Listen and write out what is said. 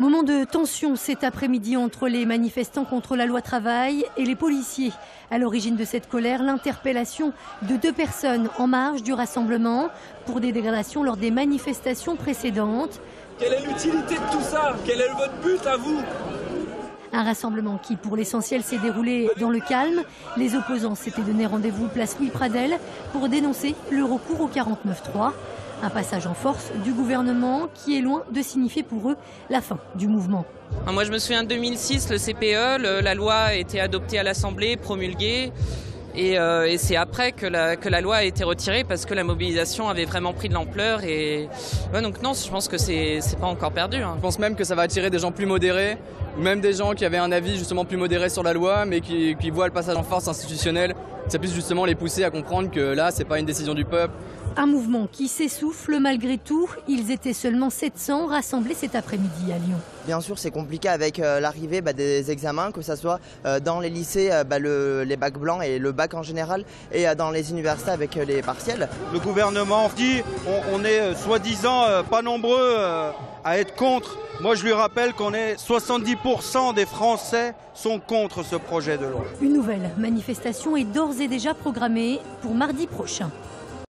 Moment de tension cet après-midi entre les manifestants contre la loi travail et les policiers. À l'origine de cette colère, l'interpellation de deux personnes en marge du rassemblement pour des dégradations lors des manifestations précédentes. Quelle est l'utilité de tout ça? Quel est votre but à vous? Un rassemblement qui, pour l'essentiel, s'est déroulé dans le calme. Les opposants s'étaient donné rendez-vous place Louis Pradel pour dénoncer le recours au 49-3. Un passage en force du gouvernement qui est loin de signifier pour eux la fin du mouvement. Moi je me souviens de 2006, le CPE, la loi a été adoptée à l'Assemblée, promulguée. Euh, et, c'est après que la, que la, loi a été retirée parce que la mobilisation avait vraiment pris de l'ampleur. Et donc non, je pense que c'est pas encore perdu. Hein. Je pense même que ça va attirer des gens plus modérés, ou même des gens qui avaient un avis justement plus modéré sur la loi, mais qui, qui voient le passage en force institutionnelle. Ça puisse justement les pousser à comprendre que là, c'est pas une décision du peuple, un mouvement qui s'essouffle malgré tout. Ils étaient seulement 700 rassemblés cet après-midi à Lyon. Bien sûr, c'est compliqué avec euh, l'arrivée bah, des examens, que ce soit euh, dans les lycées, euh, bah, les bacs blancs et le bac en général, et dans les universités avec les partiels. Le gouvernement dit on, on est soi-disant pas nombreux à être contre. Moi, je lui rappelle qu'on est 70% des Français sont contre ce projet de loi. Une nouvelle manifestation est d'ores et déjà programmée pour mardi prochain.